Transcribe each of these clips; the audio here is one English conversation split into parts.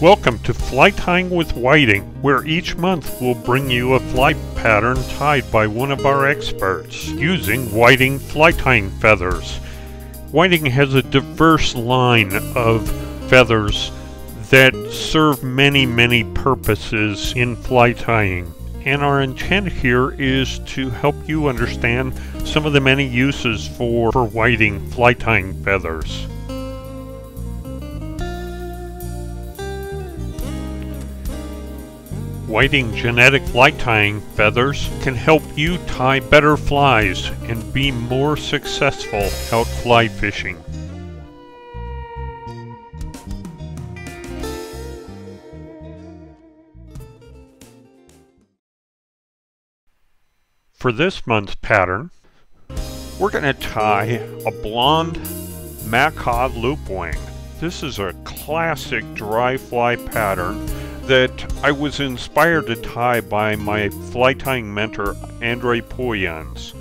Welcome to Fly Tying with Whiting, where each month we'll bring you a fly pattern tied by one of our experts using Whiting fly tying feathers. Whiting has a diverse line of feathers that serve many, many purposes in fly tying. And our intent here is to help you understand some of the many uses for, for whiting fly tying feathers. Whiting genetic light tying feathers can help you tie better flies and be more successful out fly fishing. For this month's pattern, we're going to tie a blonde macaw loop wing. This is a classic dry fly pattern that I was inspired to tie by my fly tying mentor, Andre Puyans.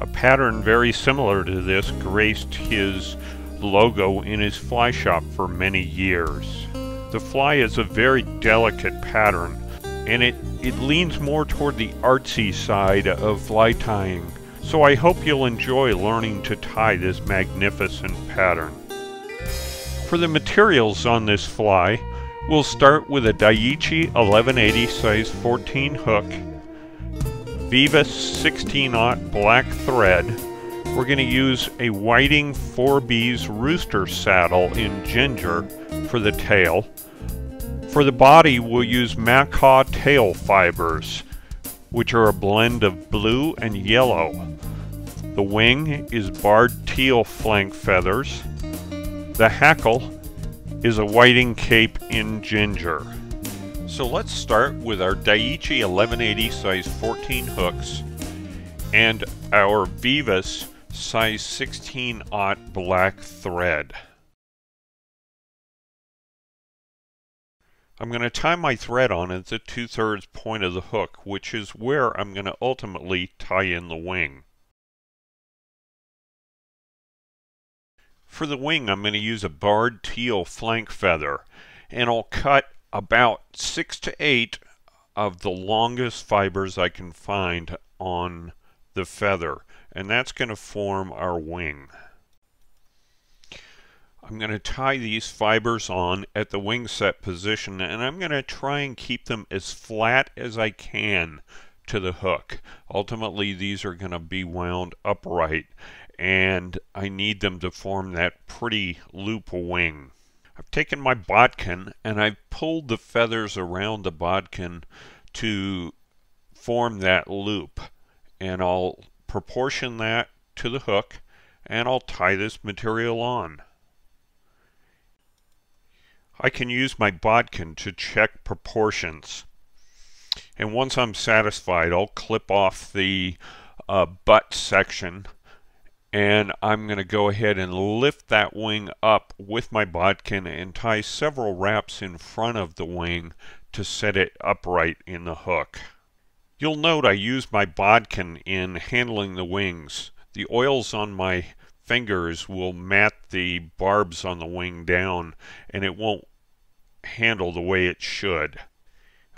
A pattern very similar to this graced his logo in his fly shop for many years. The fly is a very delicate pattern, and it, it leans more toward the artsy side of fly tying, so I hope you'll enjoy learning to tie this magnificent pattern. For the materials on this fly, We'll start with a Daiichi 1180 size 14 hook, Veevus 16-aught black thread. We're going to use a Whiting 4B's rooster saddle in ginger for the tail. For the body, we'll use Macaw tail fibers, which are a blend of blue and yellow. The wing is barred teal flank feathers. The hackle is a whiting cape in ginger. So let's start with our Daiichi 1180 size 14 hooks and our Veevus size 16 aught black thread. I'm going to tie my thread on at the two-thirds point of the hook, which is where I'm going to ultimately tie in the wing. For the wing, I'm going to use a barred teal flank feather, and I'll cut about six to eight of the longest fibers I can find on the feather, and that's going to form our wing. I'm going to tie these fibers on at the wing set position, and I'm going to try and keep them as flat as I can to the hook. Ultimately, these are going to be wound upright, and I need them to form that pretty loop wing. I've taken my bodkin and I've pulled the feathers around the bodkin to form that loop and I'll proportion that to the hook and I'll tie this material on. I can use my bodkin to check proportions and once I'm satisfied I'll clip off the uh, butt section and I'm going to go ahead and lift that wing up with my bodkin and tie several wraps in front of the wing to set it upright in the hook. You'll note I use my bodkin in handling the wings. The oils on my fingers will mat the barbs on the wing down and it won't handle the way it should.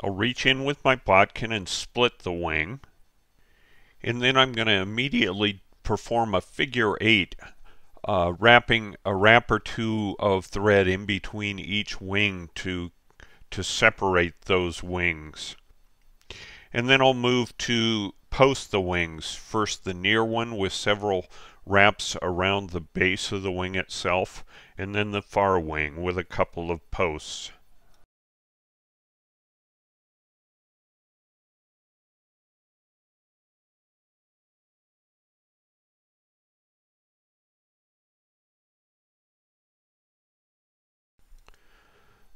I'll reach in with my bodkin and split the wing and then I'm going to immediately perform a figure eight, uh, wrapping a wrap or two of thread in between each wing to, to separate those wings. And then I'll move to post the wings. First the near one with several wraps around the base of the wing itself, and then the far wing with a couple of posts.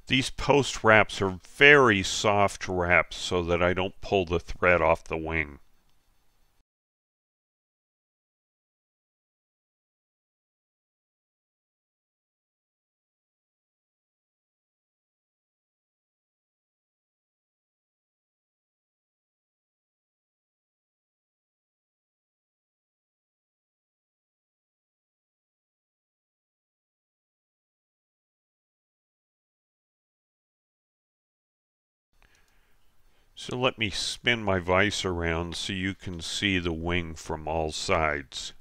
These post wraps are very soft wraps so that I don't pull the thread off the wing. So let me spin my vise around so you can see the wing from all sides.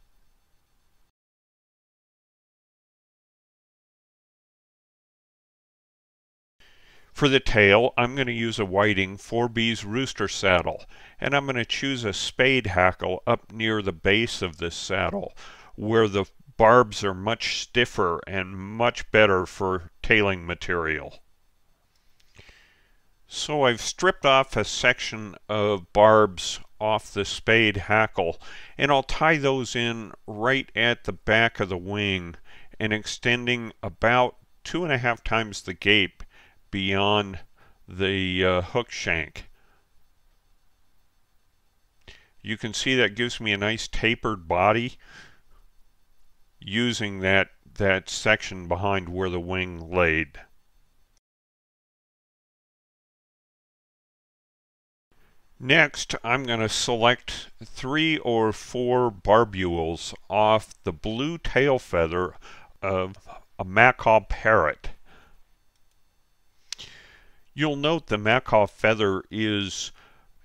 For the tail, I'm going to use a Whiting 4B's rooster saddle, and I'm going to choose a spade hackle up near the base of this saddle, where the barbs are much stiffer and much better for tailing material. So I've stripped off a section of barbs off the spade hackle and I'll tie those in right at the back of the wing and extending about two and a half times the gape beyond the uh, hook shank. You can see that gives me a nice tapered body using that that section behind where the wing laid. Next, I'm going to select three or four barbules off the blue tail feather of a macaw parrot. You'll note the macaw feather is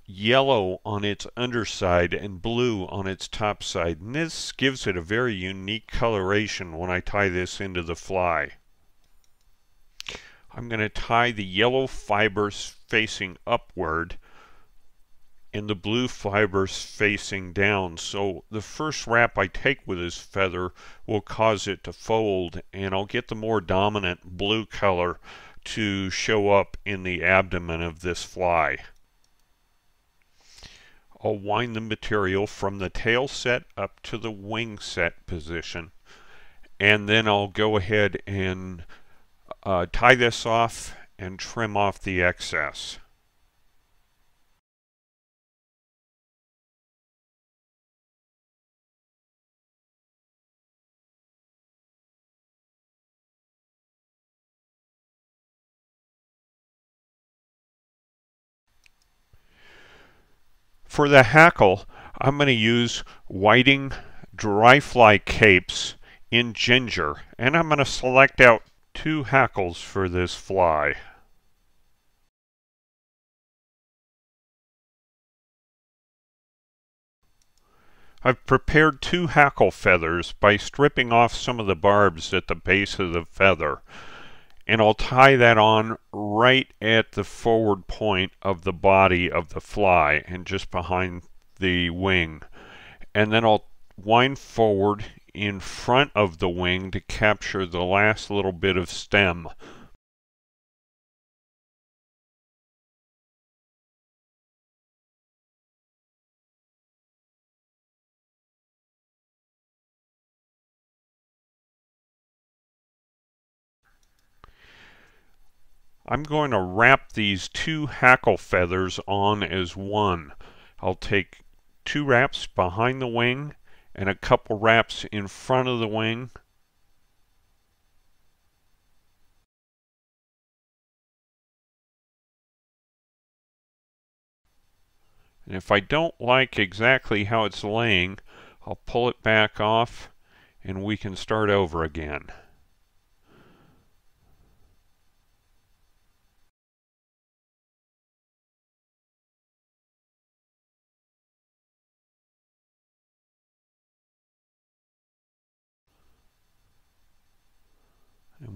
yellow on its underside and blue on its top side. And this gives it a very unique coloration when I tie this into the fly. I'm going to tie the yellow fibers facing upward and the blue fibers facing down. So the first wrap I take with this feather will cause it to fold and I'll get the more dominant blue color to show up in the abdomen of this fly. I'll wind the material from the tail set up to the wing set position and then I'll go ahead and uh, tie this off and trim off the excess. For the hackle, I'm going to use Whiting dry fly capes in ginger and I'm going to select out two hackles for this fly. I've prepared two hackle feathers by stripping off some of the barbs at the base of the feather and I'll tie that on right at the forward point of the body of the fly and just behind the wing. And then I'll wind forward in front of the wing to capture the last little bit of stem. I'm going to wrap these two hackle feathers on as one. I'll take two wraps behind the wing and a couple wraps in front of the wing. And if I don't like exactly how it's laying, I'll pull it back off and we can start over again.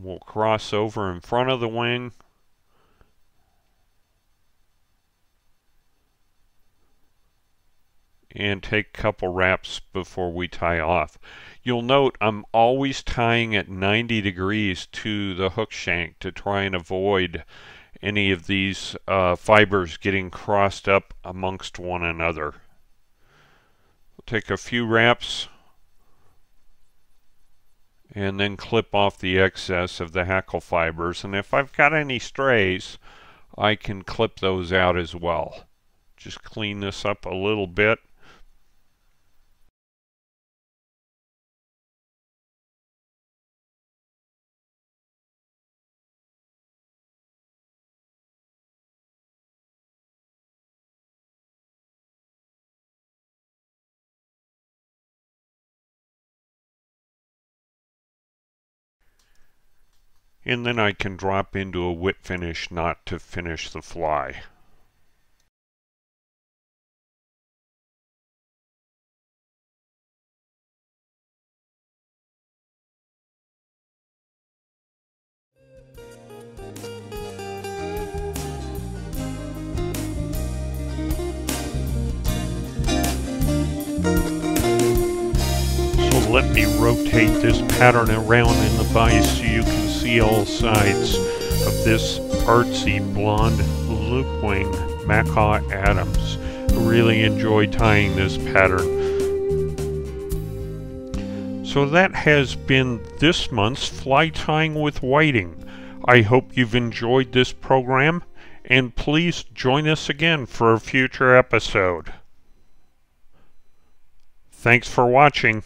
We'll cross over in front of the wing and take a couple wraps before we tie off. You'll note I'm always tying at 90 degrees to the hook shank to try and avoid any of these uh, fibers getting crossed up amongst one another. We'll take a few wraps and then clip off the excess of the hackle fibers. And if I've got any strays, I can clip those out as well. Just clean this up a little bit. And then I can drop into a whip finish knot to finish the fly. Let me rotate this pattern around in the vise so you can see all sides of this artsy blonde loopwing Macaw Adams. I Really enjoy tying this pattern. So that has been this month's Fly Tying with Whiting. I hope you've enjoyed this program and please join us again for a future episode. Thanks for watching.